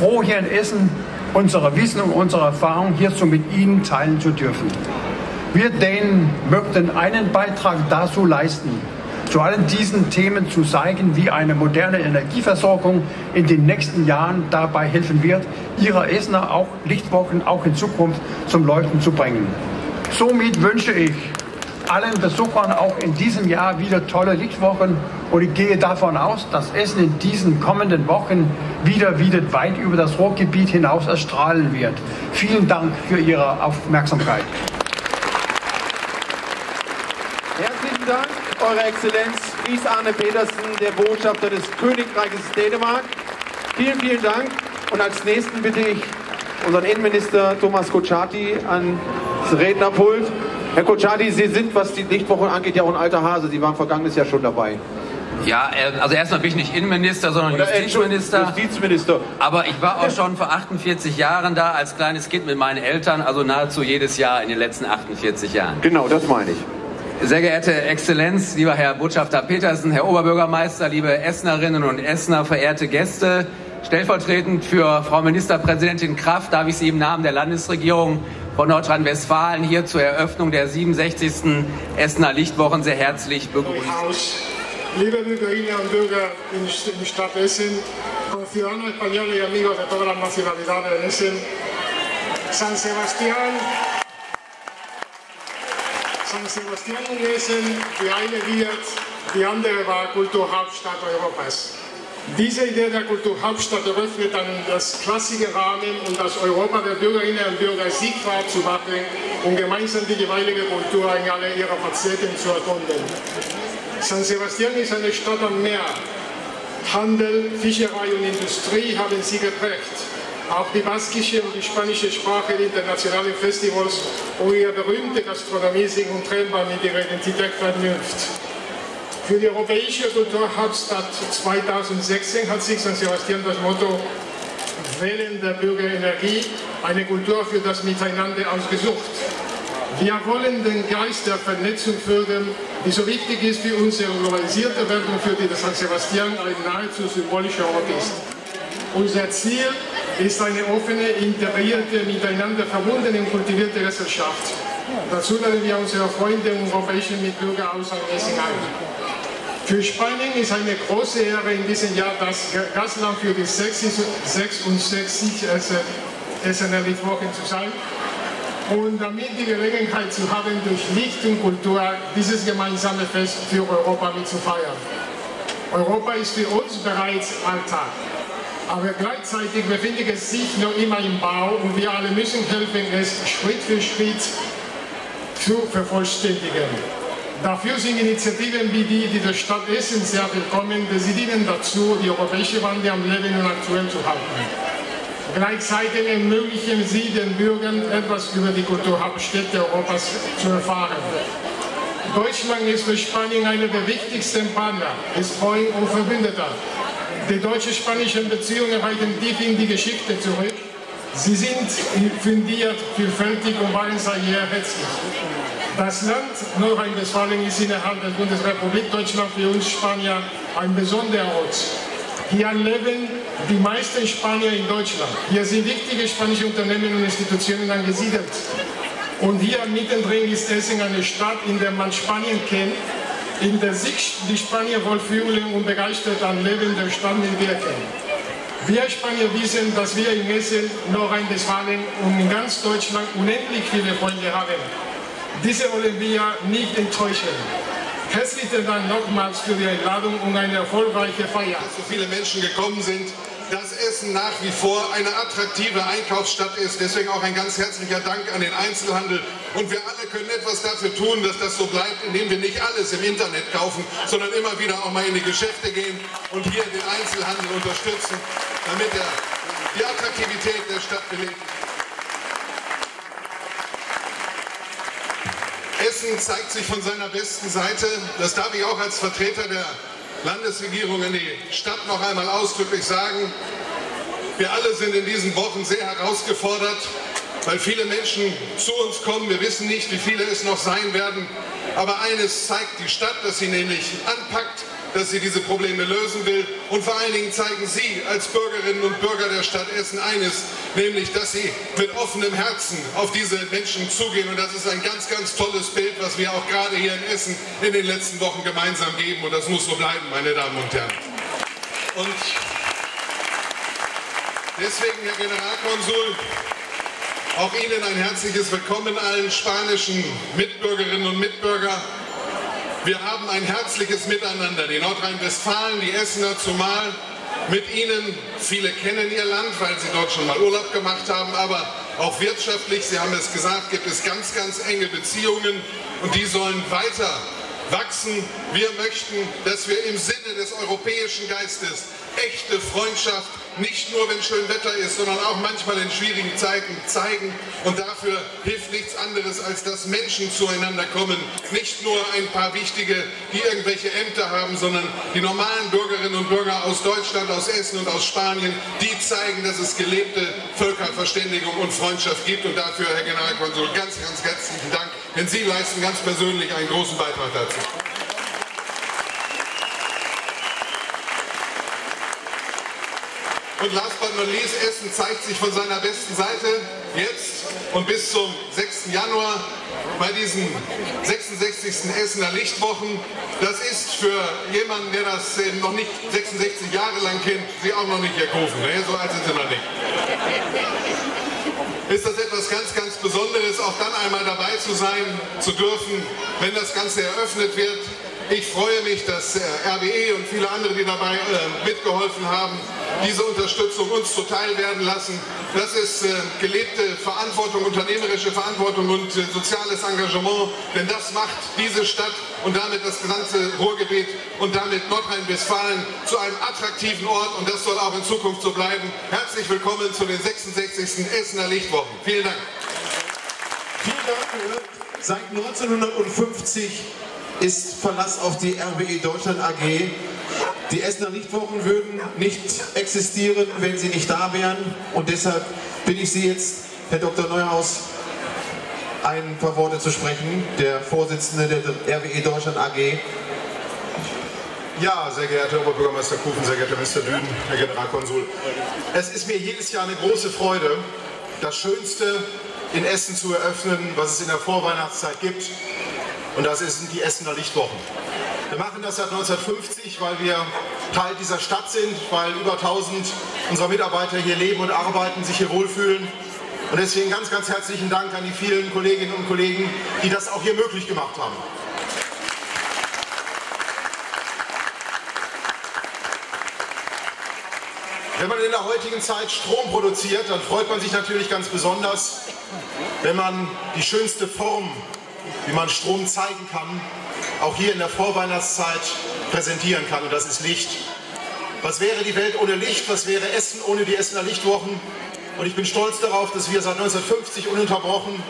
froh, hier in Essen unsere Wissen und unsere Erfahrung hierzu mit Ihnen teilen zu dürfen. Wir Dänen möchten einen Beitrag dazu leisten, zu allen diesen Themen zu zeigen, wie eine moderne Energieversorgung in den nächsten Jahren dabei helfen wird, ihre Essener auch Lichtwochen auch in Zukunft zum Leuchten zu bringen. Somit wünsche ich allen Besuchern auch in diesem Jahr wieder tolle Lichtwochen und ich gehe davon aus, dass Essen in diesen kommenden Wochen wieder, wieder weit über das Ruhrgebiet hinaus erstrahlen wird. Vielen Dank für Ihre Aufmerksamkeit. Herzlichen Dank, Eure Exzellenz Fries Arne Petersen, der Botschafter des Königreiches Dänemark. Vielen, vielen Dank. Und als nächsten bitte ich unseren Innenminister Thomas Kocciati ans Rednerpult. Herr Kocciati, Sie sind, was die Lichtwochen angeht, ja auch ein alter Hase. Sie waren vergangenes Jahr schon dabei. Ja, äh, also erstmal bin ich nicht Innenminister, sondern Oder, äh, Justizminister. Justizminister. Aber ich war auch schon vor 48 Jahren da als kleines Kind mit meinen Eltern, also nahezu jedes Jahr in den letzten 48 Jahren. Genau, das meine ich. Sehr geehrte Exzellenz, lieber Herr Botschafter Petersen, Herr Oberbürgermeister, liebe Essenerinnen und Essener, verehrte Gäste, stellvertretend für Frau Ministerpräsidentin Kraft darf ich Sie im Namen der Landesregierung von Nordrhein-Westfalen hier zur Eröffnung der 67. Essener Lichtwochen sehr herzlich begrüßen. Liebe Bürgerinnen und Bürger in der Stadt Essen, conciudadanos españoles y amigos de todas las nacionalidades en Essen, San Sebastián, San Sebastián in Essen, die eine wird, die andere war Kulturhauptstadt Europas. Diese Idee der Kulturhauptstadt eröffnet dann das klassische Rahmen, um das Europa der Bürgerinnen und Bürger sichtbar zu machen und gemeinsam die jeweilige Kultur in alle ihrer Facetten zu erkunden. San Sebastian ist eine Stadt am Meer. Handel, Fischerei und Industrie haben sie geprägt. Auch die baskische und die spanische Sprache in internationalen Festivals und ihre berühmte Gastronomie sind untrennbar mit ihrer Identität verknüpft. Für die Europäische Kulturhauptstadt 2016 hat sich San Sebastian das Motto Wählen der Bürgerenergie, eine Kultur für das Miteinander ausgesucht. Wir wollen den Geist der Vernetzung fördern, die so wichtig ist für unsere globalisierte Welt und für die San Sebastian ein nahezu symbolischer Ort ist. Unser Ziel ist eine offene, integrierte, miteinander verbundene und kultivierte Gesellschaft. Dazu laden wir unsere Freunde und europäischen Mitbürger aus ein. Für Spanien ist eine große Ehre in diesem Jahr das Gastland für die 66 Essener Lichtwochen zu sein und damit die Gelegenheit zu haben, durch Licht und Kultur dieses gemeinsame Fest für Europa mitzufeiern. Europa ist für uns bereits Alltag. Aber gleichzeitig befindet es sich noch immer im Bau und wir alle müssen helfen, es Schritt für Schritt zu vervollständigen. Dafür sind Initiativen wie die, die der Stadt Essen sehr willkommen, denn sie dienen dazu, die europäische Wende am Leben und aktuell zu halten. Gleichzeitig ermöglichen sie den Bürgern etwas über die Kulturhauptstädte Europas zu erfahren. Deutschland ist für Spanien einer der wichtigsten Partner, ist Freund und Verbündeter. Die deutsche-spanischen Beziehungen reichen tief in die Geschichte zurück. Sie sind fundiert, vielfältig und waren jeher herzlich. Das Land Nordrhein-Westfalen ist innerhalb der Bundesrepublik Deutschland für uns Spanier ein besonderer Ort. Hier leben die meisten Spanier in Deutschland. Hier sind wichtige spanische Unternehmen und Institutionen angesiedelt. Und hier mittendrin ist Essen eine Stadt, in der man Spanien kennt, in der sich die Spanier wohlfühlen und begeistert am Leben der Stadt mitwirken. Wir Spanier wissen, dass wir in Essen, Nordrhein-Westfalen und in ganz Deutschland unendlich viele Freunde haben. Diese wir nicht enttäuschen. Herzlichen Dank nochmals für die Einladung und eine erfolgreiche Feier. So viele Menschen gekommen sind, dass Essen nach wie vor eine attraktive Einkaufsstadt ist. Deswegen auch ein ganz herzlicher Dank an den Einzelhandel. Und wir alle können etwas dafür tun, dass das so bleibt, indem wir nicht alles im Internet kaufen, sondern immer wieder auch mal in die Geschäfte gehen und hier den Einzelhandel unterstützen, damit er die Attraktivität der Stadt belegt. Essen zeigt sich von seiner besten Seite. Das darf ich auch als Vertreter der Landesregierung in die Stadt noch einmal ausdrücklich sagen. Wir alle sind in diesen Wochen sehr herausgefordert, weil viele Menschen zu uns kommen. Wir wissen nicht, wie viele es noch sein werden. Aber eines zeigt die Stadt, dass sie nämlich anpackt, dass sie diese Probleme lösen will. Und vor allen Dingen zeigen Sie als Bürgerinnen und Bürger der Stadt Essen eines, nämlich, dass Sie mit offenem Herzen auf diese Menschen zugehen. Und das ist ein ganz, ganz tolles Bild, was wir auch gerade hier in Essen in den letzten Wochen gemeinsam geben. Und das muss so bleiben, meine Damen und Herren. Und deswegen, Herr Generalkonsul, auch Ihnen ein herzliches Willkommen allen spanischen Mitbürgerinnen und Mitbürger. Wir haben ein herzliches Miteinander, die Nordrhein-Westfalen, die Essener zumal. Mit Ihnen, viele kennen Ihr Land, weil Sie dort schon mal Urlaub gemacht haben, aber auch wirtschaftlich, Sie haben es gesagt, gibt es ganz, ganz enge Beziehungen und die sollen weiter wachsen. Wir möchten, dass wir im Sinne des europäischen Geistes echte Freundschaft nicht nur, wenn schön Wetter ist, sondern auch manchmal in schwierigen Zeiten zeigen. Und dafür hilft nichts anderes, als dass Menschen zueinander kommen. Nicht nur ein paar Wichtige, die irgendwelche Ämter haben, sondern die normalen Bürgerinnen und Bürger aus Deutschland, aus Essen und aus Spanien, die zeigen, dass es gelebte Völkerverständigung und Freundschaft gibt. Und dafür, Herr Generalkonsul, ganz, ganz herzlichen Dank. Denn Sie leisten ganz persönlich einen großen Beitrag dazu. Und last but not least, Essen zeigt sich von seiner besten Seite jetzt und bis zum 6. Januar bei diesen 66. Essener Lichtwochen. Das ist für jemanden, der das eben noch nicht 66 Jahre lang kennt, Sie auch noch nicht erkufen. Ne? So alt sind Sie noch nicht. Ist das etwas ganz, ganz Besonderes, auch dann einmal dabei zu sein, zu dürfen, wenn das Ganze eröffnet wird. Ich freue mich, dass äh, RWE und viele andere, die dabei äh, mitgeholfen haben, diese Unterstützung uns zuteil werden lassen. Das ist äh, gelebte Verantwortung, unternehmerische Verantwortung und soziales Engagement, denn das macht diese Stadt und damit das gesamte Ruhrgebiet und damit Nordrhein-Westfalen zu einem attraktiven Ort und das soll auch in Zukunft so bleiben. Herzlich willkommen zu den 66. Essener Lichtwochen. Vielen Dank. Vielen Dank. Seit 1950 ist Verlass auf die RWE Deutschland AG. Die Essener Lichtwochen würden nicht existieren, wenn sie nicht da wären. Und deshalb bitte ich Sie jetzt, Herr Dr. Neuhaus, ein paar Worte zu sprechen, der Vorsitzende der RWE Deutschland AG. Ja, sehr geehrter Oberbürgermeister Kuchen, sehr geehrter Mr. Düden, Herr Generalkonsul. Es ist mir jedes Jahr eine große Freude, das Schönste in Essen zu eröffnen, was es in der Vorweihnachtszeit gibt. Und das sind die Essener Lichtwochen. Wir machen das seit 1950, weil wir Teil dieser Stadt sind, weil über 1000 unserer Mitarbeiter hier leben und arbeiten, sich hier wohlfühlen. Und deswegen ganz, ganz herzlichen Dank an die vielen Kolleginnen und Kollegen, die das auch hier möglich gemacht haben. Wenn man in der heutigen Zeit Strom produziert, dann freut man sich natürlich ganz besonders, wenn man die schönste Form, wie man Strom zeigen kann, auch hier in der Vorweihnachtszeit präsentieren kann. Und das ist Licht. Was wäre die Welt ohne Licht? Was wäre Essen ohne die Essener Lichtwochen? Und ich bin stolz darauf, dass wir seit 1950 ununterbrochen,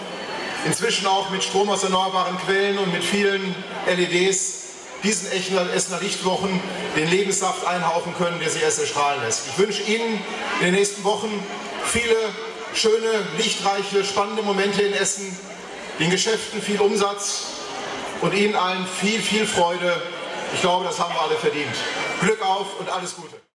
inzwischen auch mit Strom aus erneuerbaren Quellen und mit vielen LEDs, diesen Essener Lichtwochen den Lebenssaft einhauchen können, der sie erst erstrahlen lässt. Ich wünsche Ihnen in den nächsten Wochen viele schöne, lichtreiche, spannende Momente in Essen, den Geschäften viel Umsatz und Ihnen allen viel, viel Freude. Ich glaube, das haben wir alle verdient. Glück auf und alles Gute.